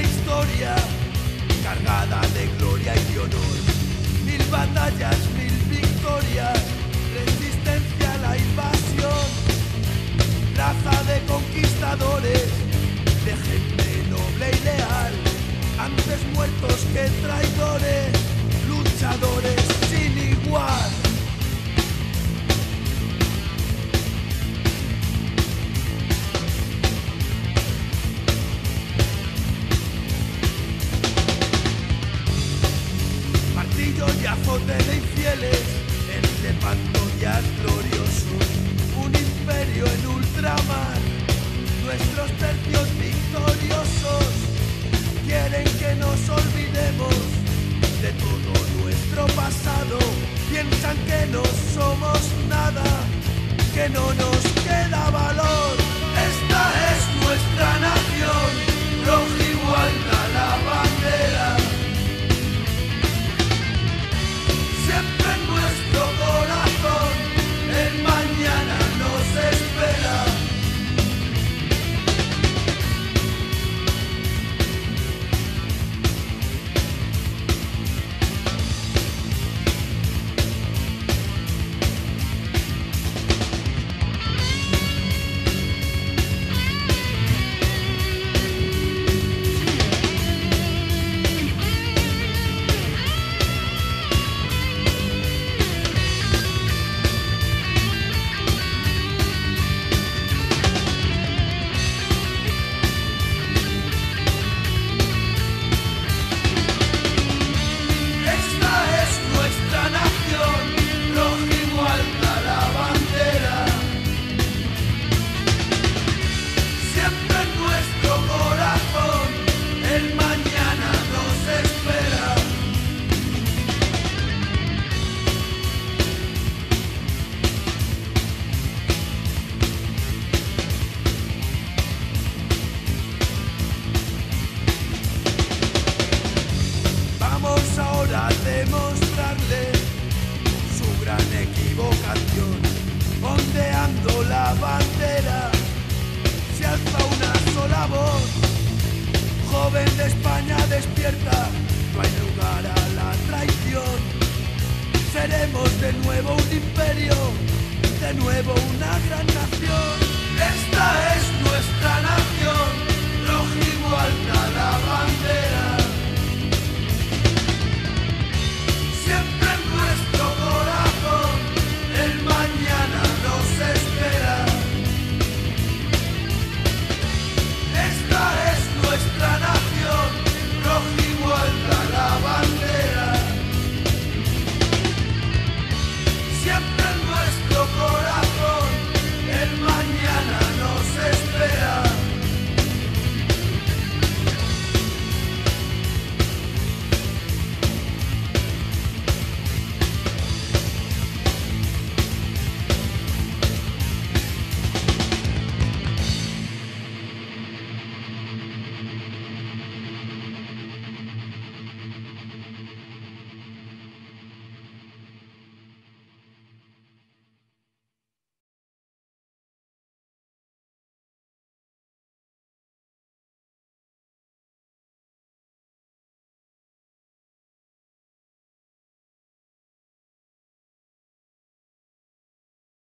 historia, cargada de gloria y de honor. Mil batallas, mil victorias, resistencia a la invasión, raza de conquistadores, de gente noble y leal, antes muertos que traidores, luchadores martillo y azote de infieles, entre pandillas gloriosos, un imperio en ultramar, nuestros tercios victoriosos, quieren que nos olvidemos de todo nuestro pasado, piensan que no somos nada, que no nos equivocación. Ondeando la bandera, se alza una sola voz. Joven de España despierta, no hay lugar a la traición. Seremos de nuevo un imperio, de nuevo una gran nación.